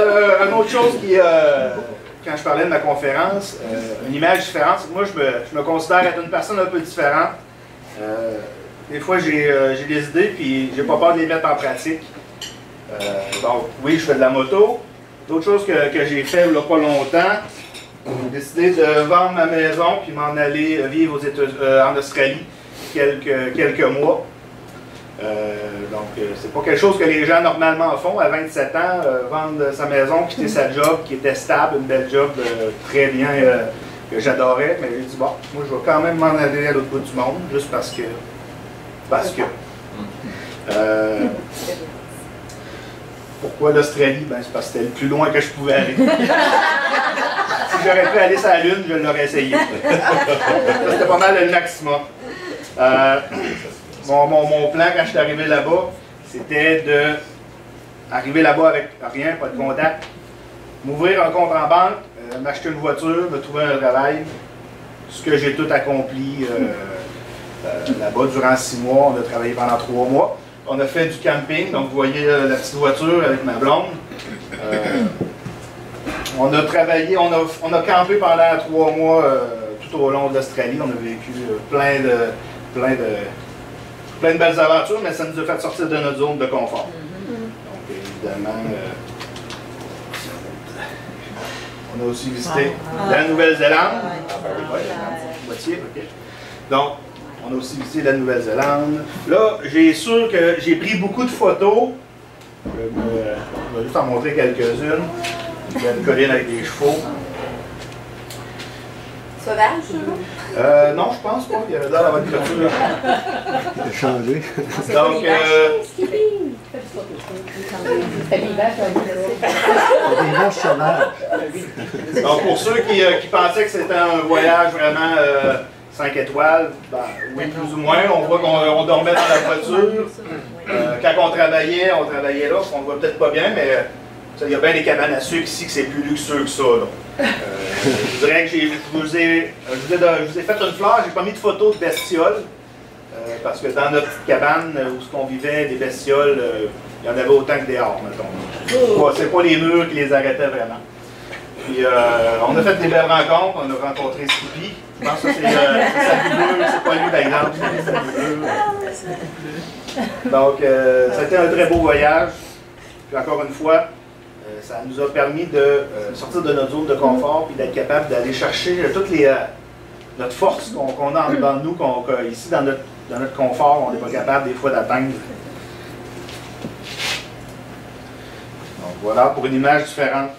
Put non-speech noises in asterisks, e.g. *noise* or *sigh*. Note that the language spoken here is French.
euh, une autre chose qui, euh, quand je parlais de ma conférence, euh, une image différente, moi je me, je me considère être une personne un peu différente. Des fois j'ai des idées puis j'ai pas peur de les mettre en pratique. Donc oui, je fais de la moto. D'autres choses que, que j'ai fait il n'y a pas longtemps, j'ai décidé de vendre ma maison puis m'en aller vivre aux États, en Australie quelques, quelques mois. Euh, donc, euh, c'est pas quelque chose que les gens normalement font à 27 ans, euh, vendre sa maison, quitter sa *laughs* job qui était stable, une belle job très bien que j'adorais. Mais j'ai dit, bon, moi je vais quand même m'en aller à l'autre bout du monde, juste parce que. Parce que. *laughs* Euh, pourquoi l'Australie? Ben, c'est parce que c'était le plus loin que je pouvais aller. *laughs* si j'aurais pu aller sur la Lune, je l'aurais essayé. Ça, c'était pas mal le maximum. Euh, mon, mon- mon plan quand je suis arrivé là-bas, c'était de arriver là-bas avec rien, pas de contact, m'ouvrir un compte en banque, euh, m'acheter une voiture, me trouver un travail, ce que j'ai tout accompli euh, euh, là-bas durant six mois. On a travaillé pendant trois mois. On a fait du camping, donc vous voyez la petite voiture avec ma blonde. On a travaillé, on a, on a campé pendant trois mois tout au long de l'Australie. On a vécu plein de, plein de, plein de belles aventures, mais ça nous a fait sortir de notre zone de confort. Donc, évidemment, euh, on a aussi visité la Nouvelle-Zélande. Ouais, moitié, ok. Donc, on a aussi visité la Nouvelle-Zélande. Là, j'ai sûr que j'ai pris beaucoup de photos. Je vais, me- je vais juste en montrer quelques-unes. Il y a une colline avec des chevaux. Sauvage? Euh, non, je pense pas. Il y avait dans la votre clôture. Il a changé. Donc, euh, donc, pour ceux qui, euh, qui pensaient que c'était un voyage vraiment 5 étoiles, ben, oui, plus ou moins. On voit qu'on on dormait dans la voiture. Euh, quand on travaillait, on travaillait là, on ne voit peut-être pas bien, mais il y a bien des cabanes à sucre ici que c'est plus luxueux que ça. là. Je dirais que je, vous ai, je, vous ai, je vous ai fait une fleur, j'ai pas mis de photos de bestioles, euh, parce que dans notre petite cabane euh, où on vivait, des bestioles, euh, il y en avait autant que dehors, mettons. Ouais, c'est pas les murs qui les arrêtaient vraiment. Puis euh, on a fait des belles rencontres, on a rencontré Skippy. Je pense que c'est c'est pas lui par exemple. Sabuleux. Donc, ça a été un très beau voyage. Puis encore une fois, ça nous a permis de euh, sortir de notre zone de confort puis d'être capable d'aller chercher euh, toutes les, euh, notre force qu'on a en dedans de nous, qu'on- que ici dans notre, dans notre confort, on n'est pas capable des fois d'atteindre. Donc voilà pour une image différente.